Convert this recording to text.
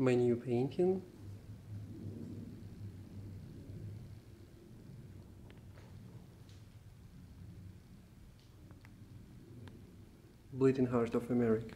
My new painting. Bleeding Heart of America.